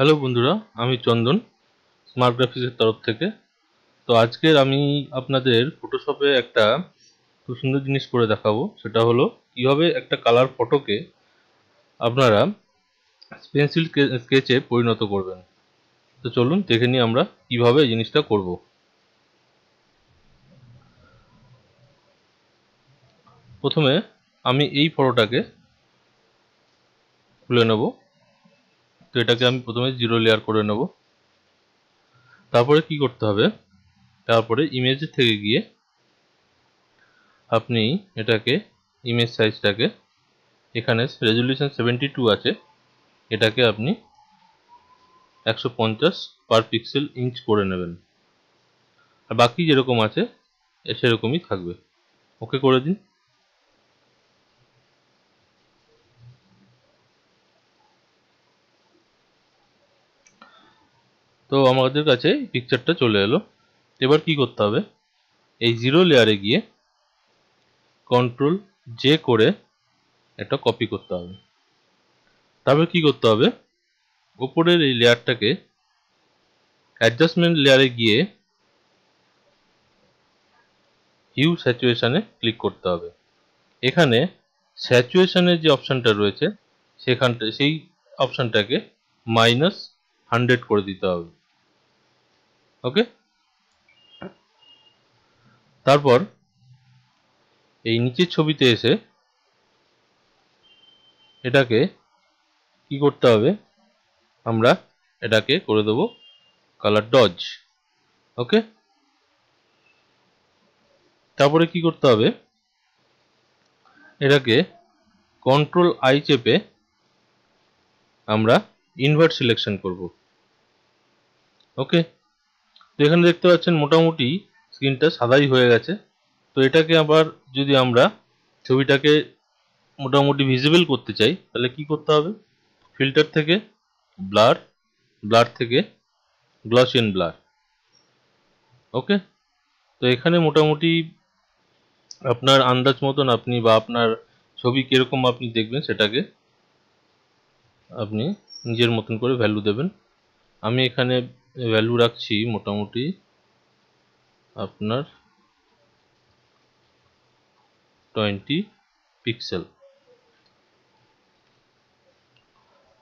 Hello বন্ধুরা, আমি চন্দন smart গ্রাফিক্সের তরফ থেকে। তো আজকের আমি আপনাদের ফটোশপে একটা খুব সুন্দর জিনিস করে দেখাবো। সেটা হলো, কীভাবে একটা কালার ফটোকে আপনারা পেন্সিল স্কেচে পরিণত করবেন। তো চলুন দেখে নিই আমরা কীভাবে এই জিনিসটা করব। প্রথমে আমি এই ফটোটাকে খুলে নেব। তো এটাকে আমি প্রথমে জিরো লেয়ার করে নেব। তারপরে কি করতে হবে? তারপরে ইমেজ থেকে গিয়ে আপনি এটাকে ইমেজ সাইজটাকে এখানে রেজলিউশন সেভেন্টি টু আছে, এটাকে আপনি একশো পঞ্চাশ পার পিক্সেল ইঞ্চ করে নেবেন। আর বাকি যেরকম আছে, সেরকমই থাকবে। ওকে করে দিন। তো আমাদের কাছে পিকচারটা চলে এলো। এবার কি করতে হবে? এই জিরো লেয়ারে গিয়ে কন্ট্রোল জে করে একটা কপি করতে হবে। তারপর কি করতে হবে? উপরের এই লেয়ারটাকে অ্যাডজাস্টমেন্ট লেয়ারে গিয়ে হিউ স্যাচুয়েশানে ক্লিক করতে হবে। এখানে স্যাচুয়েশানের যে অপশানটা রয়েছে, সেখানটা সেই অপশানটাকে মাইনাস হান্ড্রেড করে দিতে হবে। ওকে তারপর এই নিচের ছবিতে এসে এটাকে কি করতে হবে? আমরা এটাকে করে দেব কালার ডজ ওকে তারপরে কি করতে হবে? এটাকে কন্ট্রোল আই চেপে আমরা ইনভার্ট সিলেকশন করব। ওকে তো এখানে দেখতে পাচ্ছেন মোটামুটি স্ক্রিনটা সাদাই হয়ে গেছে। তো এটাকে আবার যদি আমরা ছবিটাকে মোটামুটি ভিজিবল করতে চাই, তাহলে কি করতে হবে? ফিল্টার থেকে ব্লার ব্লার থেকে গ্লসিয়ান ব্লার ওকে তো এখানে মোটামুটি আপনার আন্দাজ মতন আপনি বা আপনার ছবি কীরকম আপনি দেখবেন, সেটাকে আপনি নিজের মতন করে ভ্যালু দেবেন। আমি এখানে ভ্যালু রাখছি মোটামুটি আপনার টোয়েন্টি পিক্সেল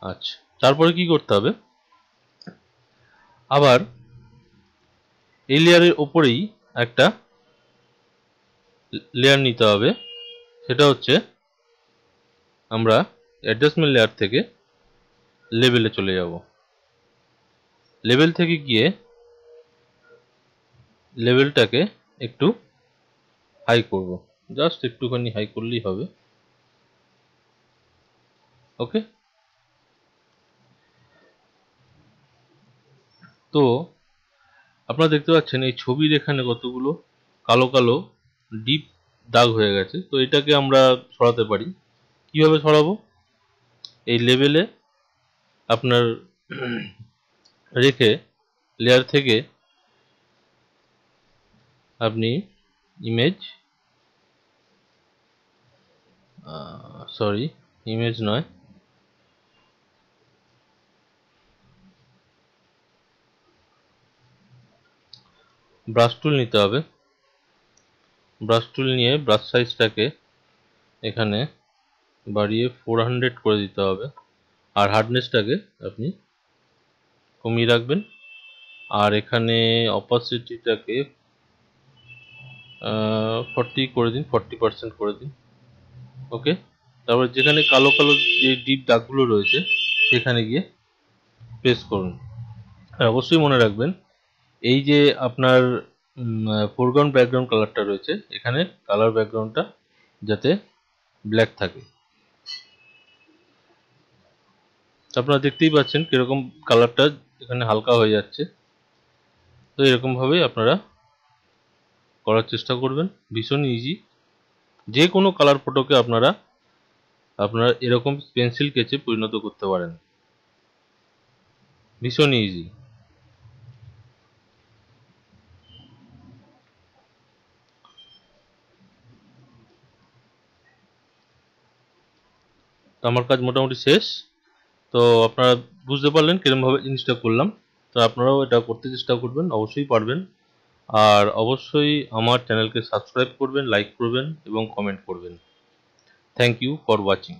আচ্ছা তারপরে কি করতে হবে? আবার এই লেয়ারের ওপরেই একটা লেয়ার নিতে হবে। সেটা হচ্ছে আমরা অ্যাডজাস্টমেন্ট লেয়ার থেকে লেভেলে চলে যাব। লেভেল থেকে গিয়ে লেভেলটাকে একটু হাই করব। জাস্ট একটুখানি হাই করলেই হবে। ওকে তো আপনারা দেখতে পাচ্ছেন, এই ছবির এখানে কতগুলো কালো কালো ডিপ দাগ হয়ে গেছে। তো এটাকে আমরা সরাতে পারি। কীভাবে সরাবো? এই লেভেলে আপনার রেখে লেয়ার থেকে আপনি ইমেজ সরি ইমেজ নয় ব্রাশ টুল নিতে হবে। ব্রাশ টুল নিয়ে ব্রাশ সাইজটাকে এখানে বাড়িয়ে ফোর হান্ড্রেড করে দিতে হবে। আর হার্ডনেসটাকে আপনি কমিয়ে রাখবেন। আর এখানে অপাসিটিটাকে ফর্টি করে দিন ফর্টি পার্সেন্ট করে দিন। ওকে তারপর যেখানে কালো কালো যে ডিপ দাগগুলো রয়েছে, সেখানে গিয়ে প্রেস করুন। আর অবশ্যই মনে রাখবেন, এই যে আপনার ফোরগ্রাউন্ড ব্যাকগ্রাউন্ড কালারটা রয়েছে, এখানে কালার ব্যাকগ্রাউন্ডটা যাতে ব্ল্যাক থাকে। আপনারা দেখতেই পাচ্ছেন কীরকম কালারটা এখানে হালকা হয়ে যাচ্ছে। তো এরকমভাবেই আপনারা করার চেষ্টা করবেন। ভীষণ ইজি যে কোনো কালার ফটোকে আপনারা আপনারা এরকম পেন্সিল কেচে পরিণত করতে পারেন। ভীষণ ইজি আমার কাজ মোটামুটি শেষ। তো আপনারা বুঝতে পারলেন কিরমভাবে জিনিসটা করলাম। তো আপনারাও এটা করতে চেষ্টা করবেন, অবশ্যই পারবেন। আর অবশ্যই আমার চ্যানেলকে সাবস্ক্রাইব করবেন, লাইক করবেন এবং কমেন্ট করবেন। Thank you for watching